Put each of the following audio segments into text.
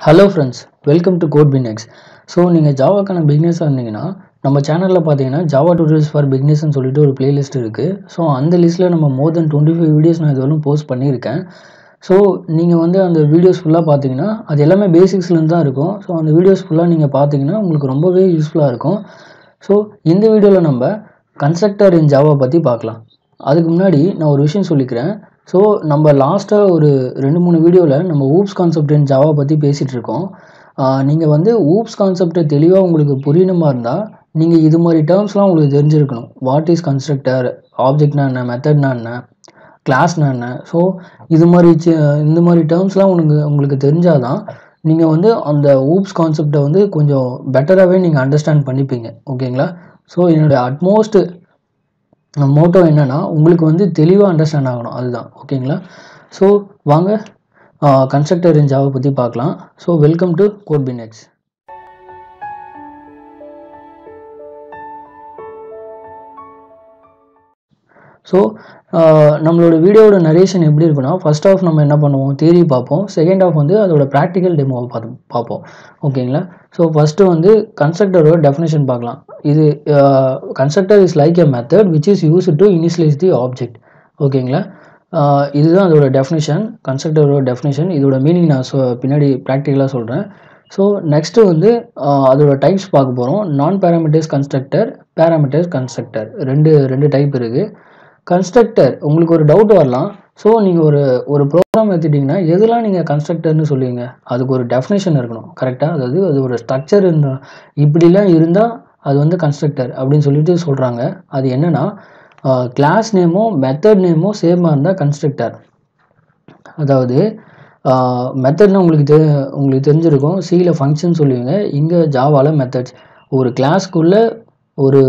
Hello friends welcome to code பினெக்ஸ் so நீங்கள் ஜாவாக்கான பிக்னஸாக இருந்தீங்கன்னா நம்ம சேனலில் பார்த்தீங்கன்னா ஜாவா டியூட்டோரியல்ஸ் ஃபார் பிக்னஸ்னு சொல்லிட்டு ஒரு பிளேலிஸ்ட் இருக்குது ஸோ அந்த லிஸ்ட்டில் நம்ம more then twenty five videos நான் இதுவரையும் போஸ்ட் பண்ணியிருக்கேன். ஸோ நீங்கள் வந்து அந்த வீடியோஸ் ஃபுல்லாக பார்த்தீங்கன்னா அது எல்லாமே பேசிக்ஸ்லேருந்து தான் இருக்கும். ஸோ அந்த வீடியோஸ் ஃபுல்லாக நீங்கள் பார்த்தீங்கன்னா உங்களுக்கு ரொம்பவே யூஸ்ஃபுல்லாக இருக்கும். ஸோ இந்த வீடியோவில் நம்ம கன்ஸ்ட்ரக்டர் இன் ஜாவா பற்றி பார்க்கலாம் அதுக்கு முன்னாடி நான் ஒரு விஷயம் சொல்லிக்கிறேன். ஸோ நம்ம லாஸ்ட்டாக ஒரு ரெண்டு மூணு வீடியோவில் நம்ம ஊப்ஸ் கான்செப்ட் அண்ட் ஜாவா பற்றி பேசிகிட்டு இருக்கோம் நீங்கள் வந்து ஊப்ஸ் கான்செப்டை தெளிவாக உங்களுக்கு புரியணுமா இருந்தால் நீங்கள் இது மாதிரி டேர்ம்ஸ்லாம் உங்களுக்கு தெரிஞ்சிருக்கணும். வாட் இஸ் கன்ஸ்ட்ரக்டர் ஆப்ஜெக்ட்னா என்ன மெத்தட்னா என்ன கிளாஸ்னா என்ன. ஸோ இது மாதிரி இந்த மாதிரி டேர்ம்ஸ்லாம் உனக்கு உங்களுக்கு தெரிஞ்சால் தான் நீங்கள் வந்து அந்த ஊப்ஸ் கான்செப்டை வந்து கொஞ்சம் பெட்டராகவே நீங்கள் அண்டர்ஸ்டாண்ட் பண்ணிப்பீங்க. ஓகேங்களா ஸோ என்னுடைய அட்மோஸ்ட் மோட்டோ என்னென்னா உங்களுக்கு வந்து தெளிவாக அண்டர்ஸ்டாண்ட் ஆகணும். அதுதான். ஓகேங்களா ஸோ வாங்க கன்ஸ்ட்ரக்டர் இன் ஜாவை பற்றி பார்க்கலாம். So welcome to code so uh, நம்மளோட வீடியோவோட நரேஷன் எப்படி இருக்குன்னா ஃபர்ஸ்ட் ஆஃப் நம்ம என்ன பண்ணுவோம்? தியரி பார்ப்போம். செகண்ட் ஆஃப் வந்து அதோட ப்ராக்டிக்கல் டெமோவை பார்த்து பார்ப்போம். ஓகேங்களா ஸோ ஃபஸ்ட்டு வந்து கன்ஸ்ட்ரக்டரோட டெஃபினேஷன் பார்க்கலாம். இது constructor is like a method which is use to initialise the object ஓகேங்களா இதுதான் அதோட டெஃபினேஷன் கன்ஸ்ட்ரக்டரோட டெஃபினேஷன் இதோட மீனிங் நான் பின்னாடி ப்ராக்டிக்கலாக சொல்கிறேன் ஸோ நெக்ஸ்ட்டு வந்து uh, அதோட டைப்ஸ் பார்க்க போகிறோம் நான் பேராமீட்டர்ஸ் கன்ஸ்ட்ரக்டர் பேராமீட்டர்ஸ் கன்ஸ்ட்ரக்டர் ரெண்டு ரெண்டு டைப் இருக்குது கன்ஸ்ட்ரக்டர் உங்களுக்கு ஒரு டவுட் வரலாம். ஸோ நீங்கள் ஒரு ஒரு ப்ரோக்ராம் எடுத்துட்டிங்கன்னா எதெல்லாம் நீங்கள் கன்ஸ்ட்ரக்டர்னு சொல்லுவீங்க? அதுக்கு ஒரு டெஃபினேஷன் இருக்கணும் கரெக்டாக அதாவது அது ஒரு ஸ்ட்ரக்சர் இருந்தால் இப்படிலாம் இருந்தால் அது வந்து கன்ஸ்ட்ரக்டர் அப்படின்னு சொல்லிட்டு சொல்கிறாங்க அது என்னென்னா கிளாஸ் நேமோ மெத்தட் நேமோ சேமாக இருந்தால் கன்ஸ்ட்ரக்டர் அதாவது மெத்தட்னால் உங்களுக்கு தெ உங்களுக்கு தெரிஞ்சிருக்கும். சியில் ஃபங்க்ஷன் சொல்லுவீங்க. இங்கே ஜாவாவில் மெத்தட்ஸ் ஒரு கிளாஸ்க்குள்ளே ஒரு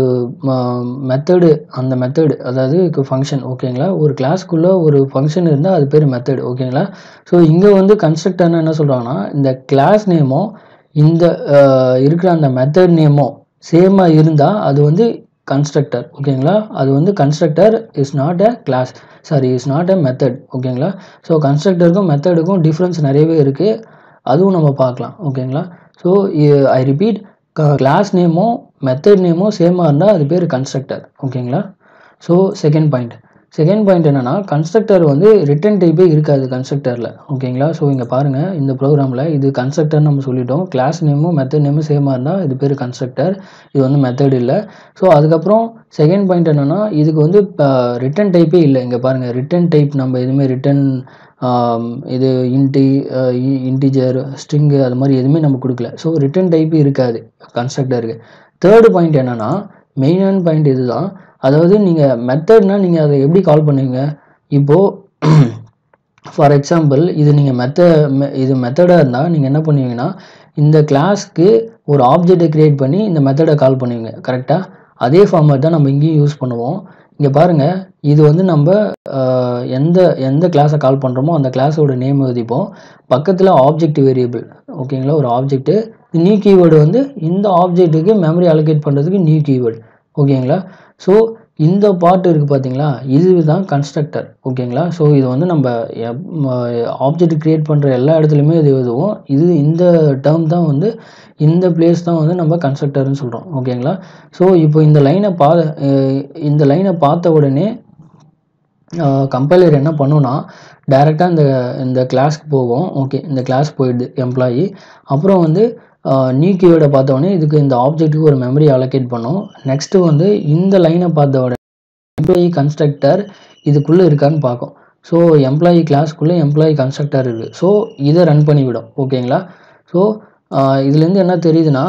மெத்தடு அந்த மெத்தடு அதாவது ஃபங்க்ஷன் ஓகேங்களா ஒரு கிளாஸ்க்குள்ளே ஒரு ஃபங்க்ஷன் இருந்தால் அது பேர் மெத்தடு ஓகேங்களா ஸோ இங்கே வந்து கன்ஸ்ட்ரக்டர்னா என்ன சொல்கிறாங்கன்னா இந்த கிளாஸ் நேமோ இந்த இருக்கிற அந்த மெத்தட் நேமோ சேமாக இருந்தால் அது வந்து கன்ஸ்ட்ரக்டர் ஓகேங்களா அது வந்து constructor is not a class sorry is not a method ஓகேங்களா ஸோ கன்ஸ்ட்ரக்டருக்கும் மெத்தடுக்கும் டிஃப்ரென்ஸ் நிறையவே இருக்குது அதுவும் நம்ம பார்க்கலாம் ஓகேங்களா ஸோ ஐ ரிப்பீட் கிளாஸ் நேமோ மெத்தட் நேமோ சேமாக இருந்தால் அது பேர் கன்ஸ்ட்ரக்டர் ஓகேங்களா so second point second point என்னென்னா கன்ஸ்ட்ரக்டர் வந்து ரிட்டன் டைப்பே இருக்காது கன்ஸ்ட்ரக்டரில் ஓகேங்களா ஸோ இங்கே பாருங்கள் இந்த ப்ரோக்ராமில் இது கன்ஸ்ட்ரக்டர்னு நம்ம சொல்லிட்டோம். கிளாஸ் நேமும் மெத்தட் நேமும் சேமாக இருந்தால் இது பேர் கன்ஸ்ட்ரக்டர் இது வந்து மெத்தட் இல்லை. ஸோ அதுக்கப்புறம் செகண்ட் பாயிண்ட் என்னென்னா இதுக்கு வந்து ரிட்டன் டைப்பே இல்லை. இங்கே பாருங்கள் ரிட்டன் டைப் நம்ம எதுவுமே ரிட்டன் இது இன்டி இன்டிஜர் ஸ்ட்ரிங்கு அது மாதிரி எதுவுமே நம்ம கொடுக்கல. ஸோ ரிட்டன் டைப்பே இருக்காது கன்ஸ்ட்ரக்டருக்கு தேர்டு பாயிண்ட் என்னென்னா மெயினான பாயிண்ட் இதுதான். அதாவது நீங்கள் மெத்தட்னா நீங்கள் அதை எப்படி கால் பண்ணுவீங்க? இப்போது ஃபார் எக்ஸாம்பிள் இது நீங்கள் மெத்த இது மெத்தடாக இருந்தால் நீங்கள் என்ன பண்ணுவீங்கன்னா இந்த கிளாஸ்க்கு ஒரு ஆப்ஜெக்டை க்ரியேட் பண்ணி இந்த மெத்தடை கால் பண்ணுவீங்க. கரெக்டாக அதே ஃபார்மேட் தான் நம்ம இங்கேயும் யூஸ் பண்ணுவோம். இங்கே பாருங்கள் இது வந்து நம்ம எந்த எந்த கிளாஸை கால் பண்ணுறோமோ அந்த கிளாஸோட நேம் எழுதிப்போம். பக்கத்தில் ஆப்ஜெக்ட் வேரியபிள் ஓகேங்களா ஒரு ஆப்ஜெக்ட்டு நியூ கீவேர்டு வந்து இந்த ஆப்ஜெக்ட்டுக்கு மெமரி அலோகேட் பண்ணுறதுக்கு நியூ கீவேர்டு ஓகேங்களா ஸோ இந்த பார்ட் இருக்குது பார்த்தீங்களா இதுதான் கன்ஸ்ட்ரக்டர் ஓகேங்களா? ஸோ இது வந்து நம்ம ஆப்ஜெக்ட் க்ரியேட் பண்ணுற எல்லா இடத்துலையுமே இது எழுதுவோம். இது இந்த டேர்ம் தான் வந்து இந்த பிளேஸ் தான் வந்து நம்ம கன்ஸ்ட்ரக்டர்னு சொல்கிறோம் ஓகேங்களா? ஸோ இப்போ இந்த லைனை பா இந்த லைனை பார்த்த உடனே கம்பைலர் என்ன பண்ணுன்னா டைரெக்டாக இந்த இந்த கிளாஸ்க்கு போகும். ஓகே இந்த கிளாஸ் போயிடுது எம்ப்ளாயி அப்புறம் வந்து நியூ கீவேர்டை பார்த்த உடனே இதுக்கு இந்த ஆப்ஜெக்ட்டுக்கு ஒரு மெமரி அலோகேட் பண்ணும். நெக்ஸ்ட்டு வந்து இந்த லைனை பார்த்த உடனே எம்ப்ளாயி கன்ஸ்ட்ரக்டர் இதுக்குள்ளே இருக்கான்னு பார்க்கும். ஸோ எம்ப்ளாயி கிளாஸ்க்குள்ளே எம்ப்ளாயி கன்ஸ்ட்ரக்டர் இருக்குது ஸோ இதை ரன் பண்ணிவிடும். ஓகேங்களா ஸோ இதுலேருந்து என்ன தெரியுதுன்னா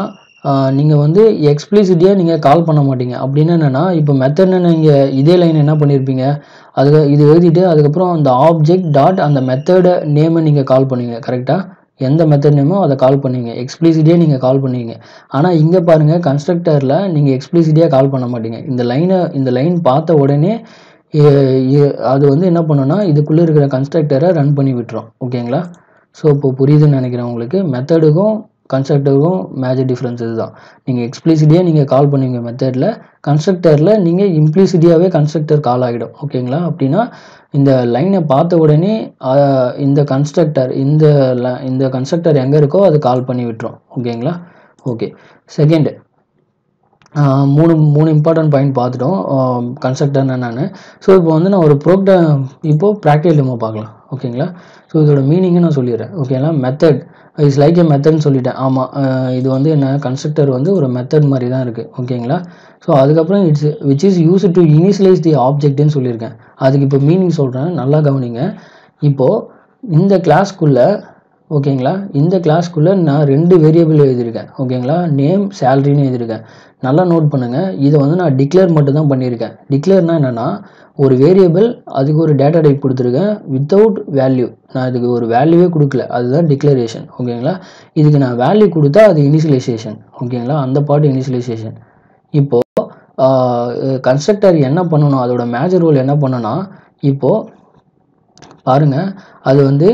நீங்கள் வந்து எக்ஸ்பிளிசிட்டியாக நீங்கள் கால் பண்ண மாட்டீங்க. அப்படின்னு என்னென்னா இப்போ மெத்தட்னு நீங்கள் இதே லைன் என்ன பண்ணியிருப்பீங்க அதுக்கு இது எழுதிட்டு அதுக்கப்புறம் அந்த ஆப்ஜெக்ட் டாட் அந்த மெத்தடை நேமை நீங்கள் கால் பண்ணுவீங்க. கரெக்டாக எந்த மெத்தட் அதை கால் பண்ணுவீங்க. எக்ஸ்பிளிசிட்டியாக நீங்கள் கால் பண்ணுவீங்க. ஆனால் இங்கே பாருங்கள் கன்ஸ்ட்ரக்டரில் நீங்கள் எக்ஸ்பிளிசிட்டியாக கால் பண்ண மாட்டீங்க. இந்த லைனை இந்த லைன் பார்த்த உடனே அது வந்து என்ன பண்ணுன்னா இதுக்குள்ளே இருக்கிற கன்ஸ்ட்ரக்டரை ரன் பண்ணி விட்டுரும். ஓகேங்களா ஸோ இப்போ புரியுதுன்னு நினைக்கிறேன் உங்களுக்கு. மெத்தடுக்கும் கன்ஸ்ட்ரக்டருக்கும் மேஜர் டிஃப்ரென்ஸ் இதுதான். நீங்கள் எக்ஸ்பிளிசிட்டியாக நீங்கள் கால் பண்ணுவீங்க மெத்தடில் கன்ஸ்ட்ரக்டரில் நீங்கள் இம்ப்ளிசிட்டியாகவே கன்ஸ்ட்ரக்டர் கால் ஆகிடும். ஓகேங்களா அப்படின்னா இந்த லைனை பார்த்த உடனே இந்த கன்ஸ்ட்ரக்டர் இந்த இந்த கன்ஸ்ட்ரக்டர் எங்கே இருக்கோ அது கால் பண்ணி விட்டுரும். ஓகேங்களா ஓகே செகண்டு மூணு மூணு இம்பார்ட்டன்ட் பாயிண்ட் பார்த்துட்டோம். கன்ஸ்ட்ரக்டர்னு என்னென்னு. ஸோ இப்போ வந்து நான் ஒரு ப்ரோக்டா இப்போது ப்ராக்டிகல் டெமோ பார்க்கலாம். ஓகேங்களா? ஸோ இதோட மீனிங்கை நான் சொல்லிடுறேன். ஓகேங்களா மெத்தட் இஸ் லைக் எ மெத்தட்னு சொல்லிட்டேன். ஆமாம் இது வந்து என்ன? கன்ஸ்ட்ரக்டர் வந்து ஒரு மெத்தட் மாதிரி தான் இருக்குது ஓகேங்களா? ஸோ அதுக்கப்புறம் it's which is use to initialise the ஆப்ஜெக்ட்னு சொல்லியிருக்கேன். அதுக்கு இப்போ மீனிங் சொல்கிறேன் நல்லா கவனிங்க. இப்போது இந்த கிளாஸ்க்குள்ளே ஓகேங்களா? இந்த கிளாஸ்க்குள்ளே நான் ரெண்டு வேரியபிள் எழுதியிருக்கேன். ஓகேங்களா? நேம் சேலரின்னு எழுதியிருக்கேன். நல்லா நோட் பண்ணுங்கள் இதை வந்து நான் டிக்ளேர் மட்டும் தான் பண்ணியிருக்கேன். டிக்ளேர்னால் என்னென்னா ஒரு வேரியபிள் அதுக்கு ஒரு டேட்டா டைப் கொடுத்துருக்கேன். வித்தவுட் வேல்யூ நான் இதுக்கு ஒரு வேல்யூவே கொடுக்கல. அதுதான் டிக்ளரேஷன் ஓகேங்களா? இதுக்கு நான் வேல்யூ கொடுத்தா அது இனிஷியலைசேஷன் ஓகேங்களா? அந்த பாட்டு இனிஷியலைசேஷன் இப்போது கன்ஸ்ட்ரக்டர் என்ன பண்ணணும்? அதோட மேஜர் ரோல் என்ன பண்ணுன்னா இப்போது பாருங்கள் அது வந்து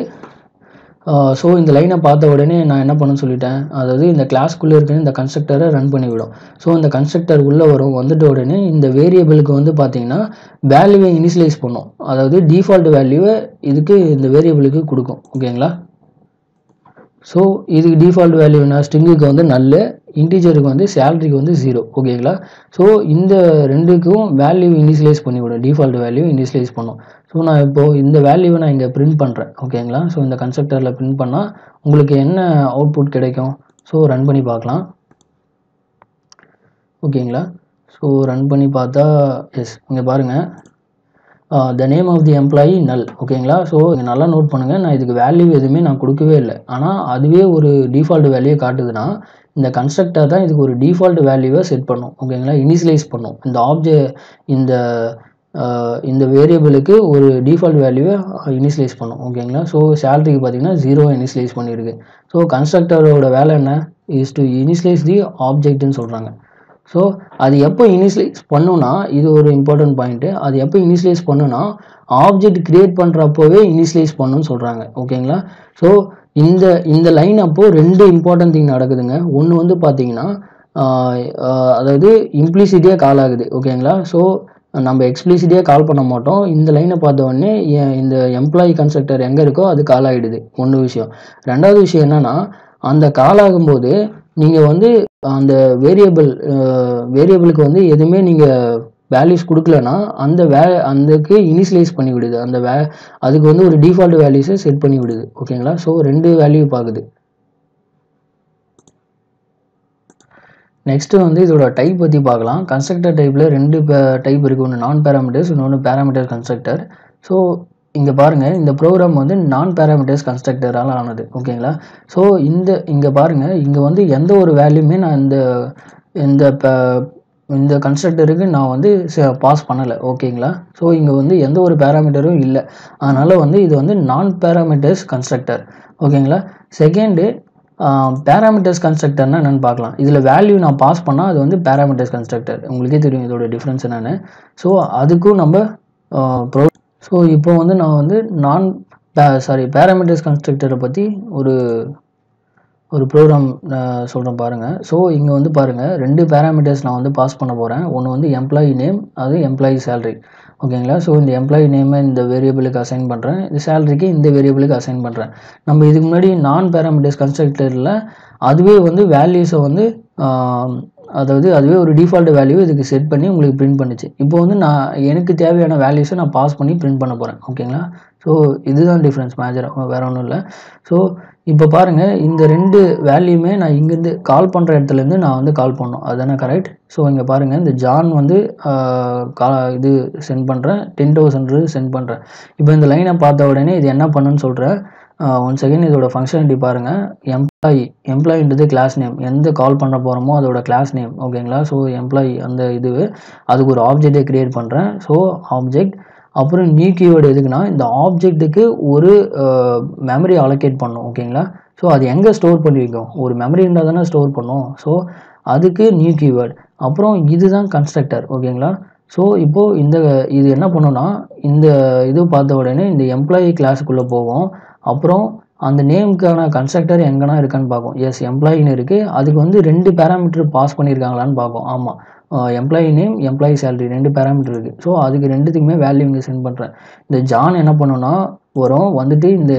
ஸோ இந்த லைனை பார்த்த உடனே நான் என்ன பண்ண சொல்லிட்டேன்? அதாவது இந்த கிளாஸ்க்குள்ளே இருக்கிற இந்த கன்ஸ்ட்ரக்டரை ரன் பண்ணிவிடும். ஸோ இந்த கன்ஸ்ட்ரக்டர் உள்ளே வரும் வந்துட்ட உடனே இந்த வேரியபிளுக்கு வந்து பார்த்தீங்கன்னா வேல்யூவை இனிஷியலைஸ் பண்ணும். அதாவது டிஃபால்ட் வேல்யூவை இதுக்கு இந்த வேரியபிளுக்கு கொடுக்கும். ஓகேங்களா ஸோ இதுக்கு டிஃபால்ட் வேல்யூ என்ன? ஸ்ட்ரிங்குக்கு வந்து நல்ல இன்டீஜருக்கு வந்து சேலரிக்கு வந்து ஜீரோ ஓகேங்களா ஸோ இந்த ரெண்டுக்கும் வேல்யூ இனிஷியலைஸ் பண்ணிவிடும் டிஃபால்ட் வேல்யூ இனிஷியலைஸ் பண்ணும். ஸோ நான் இப்போது இந்த வேல்யூவை நான் இங்கே பிரிண்ட் பண்ணுறேன் ஓகேங்களா ஸோ இந்த கன்ஸ்ட்ரக்டரில் பிரிண்ட் பண்ணால் உங்களுக்கு என்ன அவுட்புட் கிடைக்கும்? ஸோ ரன் பண்ணி பார்க்கலாம். ஓகேங்களா ஸோ ரன் பண்ணி பார்த்தா எஸ் இங்கே பாருங்கள் the name of the employee null ஓகேங்களா ஸோ இங்கே நல்லா நோட் பண்ணுங்கள் நான் இதுக்கு வேல்யூ எதுவுமே நான் கொடுக்கவே இல்லை. ஆனால் அதுவே ஒரு டிஃபால்ட் வேல்யூ காட்டுதுன்னா இந்த கன்ஸ்ட்ரக்டர் தான் இதுக்கு ஒரு டிஃபால்ட் வேல்யூவை செட் பண்ணும் ஓகேங்களா இனிஷியலைஸ் பண்ணும். இந்த ஆப்ஜெ இந்த இந்த வேரியபிளுக்கு ஒரு டிஃபால்ட் வேல்யூவை இனிஷியலைஸ் பண்ணும் ஓகேங்களா ஸோ சேலரிக்கு பார்த்தீங்கன்னா ஜீரோ இனிஷியலைஸ் பண்ணியிருக்கு. ஸோ கன்ஸ்ட்ரக்டரோட வேலை என்ன? இஸ் டு இனிஷியலைஸ் தி ஆப்ஜெக்ட்னு சொல்கிறாங்க ஸோ அது எப்போ இனிஷியலைஸ் பண்ணுனா இது ஒரு இம்பார்ட்டன்ட் பாயிண்ட்டு அது எப்போ இனிஷியலைஸ் பண்ணுனா ஆப்ஜெக்ட் கிரியேட் பண்ணுறப்போவே இனிஷியலைஸ் பண்ணுன்னு சொல்கிறாங்க ஓகேங்களா ஸோ இந்த இந்த லைன் அப்போது ரெண்டு இம்பார்ட்டன்ட் திங் நடக்குதுங்க. ஒன்று வந்து பார்த்தீங்கன்னா அதாவது இம்ப்ளிசிட்டியாக கால் ஆகுது. ஓகேங்களா ஸோ நம்ம எக்ஸ்பிளிசிட்டியாக கால் பண்ண மாட்டோம். இந்த லைனை பார்த்த உடனே இந்த எம்ப்ளாயி கன்ஸ்ட்ரக்டர் எங்கே இருக்கோ அது கால் ஆகிடுது ஒன்று விஷயம். ரெண்டாவது விஷயம் என்னன்னா அந்த கால் ஆகும்போது நீங்கள் வந்து அந்த வேரியபிள் வேரியபிளுக்கு வந்து எதுவுமே நீங்கள் வேல்யூஸ் கொடுக்கலனா அந்த வே அதுக்கு இனிஷியலைஸ் பண்ணி விடுது. அந்த வே அதுக்கு வந்து ஒரு டிஃபால்ட் வேல்யூஸை செட் பண்ணி விடுது. ஓகேங்களா ஸோ ரெண்டு வேல்யூ பார்க்குது நெக்ஸ்ட்டு வந்து இதோட டைப் பற்றி பார்க்கலாம் கன்ஸ்ட்ரக்டர் டைப்பில் ரெண்டு டைப் இருக்குது ஒன்று நான் பேராமீட்டர்ஸ் இன்னொன்று பேராமீட்டர் கன்ஸ்ட்ரக்டர் ஸோ இங்கே பாருங்கள் இந்த ப்ரோக்ராம் வந்து நான் பேராமீட்டர்ஸ் கன்ஸ்ட்ரக்டரால் ஆனது ஓகேங்களா ஸோ இந்த இங்கே பாருங்கள் இங்கே வந்து எந்த ஒரு வேல்யூமே நான் இந்த இந்த ப- இந்த கன்ஸ்ட்ரக்டருக்கு நான் வந்து பாஸ் பண்ணலை ஓகேங்களா ஸோ இங்கே வந்து எந்த ஒரு பேராமீட்டரும் இல்லை. அதனால் வந்து இது வந்து நான் பேராமீட்டர்ஸ் கன்ஸ்ட்ரக்டர் ஓகேங்களா செகண்டு பேராமீட்டர்ஸ் கன்ஸ்ட்ரக்டர்னா என்னென்னு பார்க்கலாம். இதில் வேல்யூ நான் பாஸ் பண்ணால் அது வந்து பேராமீட்டர்ஸ் கன்ஸ்ட்ரக்டர் உங்களுக்கே தெரியும் இதோட டிஃப்ரென்ஸ் என்னென்னு. ஸோ அதுக்கும் நம்ம ப்ரோ ஸோ இப்போ வந்து நான் வந்து நான் சாரி பேராமீட்டர்ஸ் கன்ஸ்ட்ரக்டரை பற்றி ஒரு ஒரு ப்ரோக்ராம் சொல்கிறேன் பாருங்கள் ஸோ இங்கே வந்து பாருங்கள் ரெண்டு பேராமீட்டர்ஸ் நான் வந்து பாஸ் பண்ண போகிறேன் ஒன்று வந்து எம்ப்ளாயி நேம் அது எம்ப்ளாயி சேலரி ஓகேங்களா ஸோ இந்த எம்ப்ளாயி நேமை இந்த வேரியபிளுக்கு அசைன் பண்ணுறேன் இந்த சேலரிக்கு இந்த வேரியபிளுக்கு அசைன் பண்ணுறேன் நம்ம இதுக்கு முன்னாடி நான் பேராமீட்டர்ஸ் கன்ஸ்ட்ரக்டரில் அதுவே வந்து வேல்யூஸை வந்து அதாவது அதுவே ஒரு டிஃபால்ட் வேல்யூ இதுக்கு செட் பண்ணி உங்களுக்கு பிரிண்ட் பண்ணுச்சு. இப்போ வந்து நான் எனக்கு தேவையான வேல்யூஸை நான் பாஸ் பண்ணி பிரிண்ட் பண்ண போகிறேன் ஓகேங்களா ஸோ இதுதான் டிஃப்ரென்ஸ் மேஜராக வேறு ஒன்றும் இல்லை. ஸோ இப்போ பாருங்கள் இந்த ரெண்டு வேல்யூமே நான் இங்கேருந்து கால் பண்ணுற இடத்துலேருந்து நான் வந்து கால் பண்ணோம் அதுதானே கரெக்ட் ஸோ இங்கே பாருங்கள் இந்த ஜான் வந்து கா இது சென்ட் பண்ணுறேன் டென் தௌசண்ட் சென்ட் பண்ணுறேன் இப்போ இந்த லைனை பார்த்த உடனே இது என்ன பண்ணுன்னு சொல்கிறேன் ஒன் செகண்ட் இதோட ஃபங்க்ஷனிட்டி பாருங்கள் எம்ப்ளாயி எம்ப்ளாயின்றது கிளாஸ் நேம் எந்த கால் பண்ண போகிறோமோ அதோட கிளாஸ் நேம் ஓகேங்களா ஸோ எம்ப்ளாயி அந்த இது அதுக்கு ஒரு ஆப்ஜெக்டை க்ரியேட் பண்ணுறேன் ஸோ ஆப்ஜெக்ட் அப்புறம் நியூ கீவேர்டு எதுக்குன்னா இந்த ஆப்ஜெக்ட்டுக்கு ஒரு மெமரி அலோகேட் பண்ணும் ஓகேங்களா ஸோ அது எங்கே ஸ்டோர் பண்ணி வைக்கும்? ஒரு மெமரி இருந்தால் தானே ஸ்டோர் பண்ணும். ஸோ அதுக்கு நியூ கீவேர்டு அப்புறம் இதுதான் கன்ஸ்ட்ரக்டர் ஓகேங்களா ஸோ இப்போது இந்த இது என்ன பண்ணுன்னா இந்த இது பார்த்த உடனே இந்த எம்ப்ளாயி கிளாஸுக்குள்ளே போகும். அப்புறம் அந்த நேமுக்கான கன்ஸ்ட்ரக்டர் எங்கன்னா இருக்கான்னு பார்க்கும் எஸ் எம்ப்ளாயின்னு இருக்குது அதுக்கு வந்து ரெண்டு பேராமீட்டர் பாஸ் பண்ணியிருக்காங்களான்னு பார்க்கும் ஆமாம் எம்ப்ளாயி நேம் எம்ப்ளாயி சேலரி ரெண்டு பேராமீட்டர் இருக்குது ஸோ அதுக்கு ரெண்டுத்துக்குமே வேல்யூ இங்கே சென்ட் பண்ணுறேன் இந்த ஜான் என்ன பண்ணுன்னா வரும். வந்துட்டு இந்த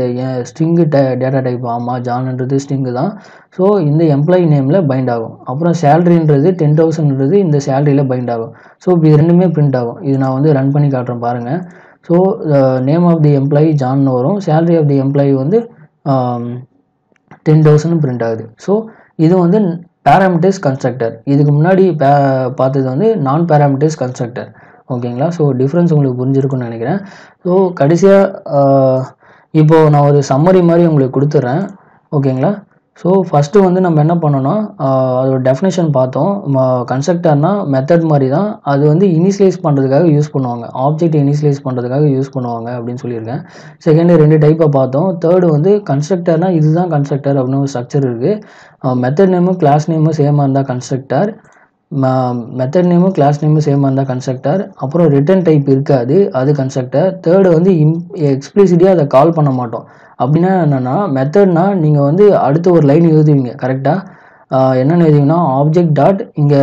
ஸ்ட்ரிங்கு டே டேட்டா டைப் ஆமாம் ஜான்ன்றது ஸ்ட்ரிங்கு தான். ஸோ இந்த எம்ப்ளாயி நேமில் பைண்ட் ஆகும். அப்புறம் சேலரின்றது டென் தௌசண்ட்ன்றது இந்த சேலரியில் பைண்ட் ஆகும். ஸோ இது ரெண்டுமே பிரிண்ட் ஆகும். இது நான் வந்து ரன் பண்ணி காட்டுறேன் பாருங்கள் so name of the employee ஜான்னு வரும். சேலரி ஆஃப் தி எம்ப்ளாயி வந்து டென் தௌசண்ட் பிரிண்ட் ஆகுது. ஸோ இது வந்து பேராமீட்டர்ஸ் கன்ஸ்ட்ரக்டர் இதுக்கு முன்னாடி பே பார்த்தது வந்து நான் பேராமீட்டர்ஸ் கன்ஸ்ட்ரக்டர் ஓகேங்களா ஸோ டிஃப்ரென்ஸ் உங்களுக்கு புரிஞ்சிருக்குன்னு நினைக்கிறேன். ஸோ கடைசியாக இப்போது நான் ஒரு சம்மரி மாதிரி உங்களுக்கு கொடுத்துட்றேன் ஓகேங்களா ஸோ ஃபஸ்ட்டு வந்து நம்ம என்ன பண்ணோன்னா அதோட டெஃபினேஷன் பார்த்தோம். கன்ஸ்ட்ரக்டர்னால் மெத்தட் மாதிரி தான் அது வந்து இனிஷியலைஸ் பண்ணுறதுக்காக யூஸ் பண்ணுவாங்க. ஆப்ஜெக்ட் இனிஷியலைஸ் பண்ணுறதுக்காக யூஸ் பண்ணுவாங்க அப்படின்னு சொல்லியிருக்கேன். செகண்டு ரெண்டு டைப்பை பார்த்தோம். தேர்டு வந்து கன்ஸ்ட்ரக்டர்னா இதுதான் கன்ஸ்ட்ரக்டர் அப்படின்னு ஒரு ஸ்ட்ரக்சர் இருக்குது மெத்தட் நேமும் கிளாஸ் நேமும் சேமாக இருந்தால் கன்ஸ்ட்ரக்டர் மெத்தட் நேமும் கிளாஸ் நேமும் சேமாக இருந்தால் கன்ஸ்ட்ரக்டர் அப்புறம் ரிட்டர்ன் டைப் இருக்காது அது கன்ஸ்ட்ரக்டர் தேர்டு வந்து இம் எக்ஸ்பிளிசிட்டியாக அதை கால் பண்ண மாட்டோம். அப்படின்னா என்னென்னா மெத்தட்னா நீங்கள் வந்து அடுத்த ஒரு லைன் எழுதுவீங்க கரெக்டாக என்னென்னு எழுதுவீங்கன்னா ஆப்ஜெக்ட் டாட் இங்கே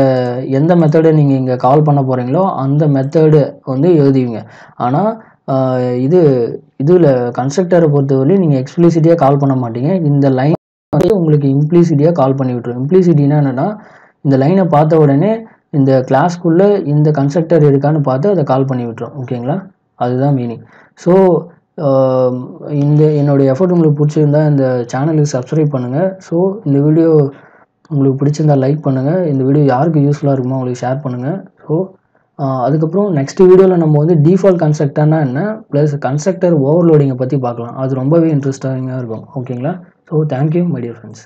எந்த மெத்தடை நீங்கள் இங்கே கால் பண்ண போகிறீங்களோ அந்த மெத்தடு வந்து எழுதுவீங்க. ஆனால் இது இதில் கன்ஸ்ட்ரக்டரை பொறுத்தவரையும் நீங்கள் எக்ஸ்பிளிசிட்டியாக கால் பண்ண மாட்டீங்க. இந்த லைன் வந்து உங்களுக்கு இம்ப்ளிசிட்டியாக கால் பண்ணி விட்டுரும் இம்ப்ளிசிட்டினா என்னென்னா இந்த லைனை பார்த்த உடனே இந்த கிளாஸ்க்குள்ளே இந்த கன்ஸ்ட்ரக்டர் இருக்கான்னு பார்த்து அதை கால் பண்ணி விட்டுரும். ஓகேங்களா அதுதான் மீனிங் ஸோ இந்த என்னுடைய எஃபர்ட் உங்களுக்கு பிடிச்சிருந்தா இந்த சேனலுக்கு சப்ஸ்கிரைப் பண்ணுங்கள் ஸோ இந்த வீடியோ உங்களுக்கு பிடிச்சிருந்தா லைக் பண்ணுங்கள் இந்த வீடியோ யாருக்கு யூஸ்ஃபுல்லாக இருக்குமோ அவங்களுக்கு ஷேர் பண்ணுங்கள் ஸோ அதுக்கப்புறம் நெக்ஸ்ட் வீடியோவில் நம்ம வந்து டிஃபால்ட் கன்ஸ்ட்ரக்டர்னா என்ன? ப்ளஸ் கன்ஸ்ட்ரக்டர் ஓவர்லோடிங்கை பற்றி பார்க்கலாம். அது ரொம்பவே இன்ட்ரெஸ்டாக இருக்கும். ஓகேங்களா so thank you my dear friends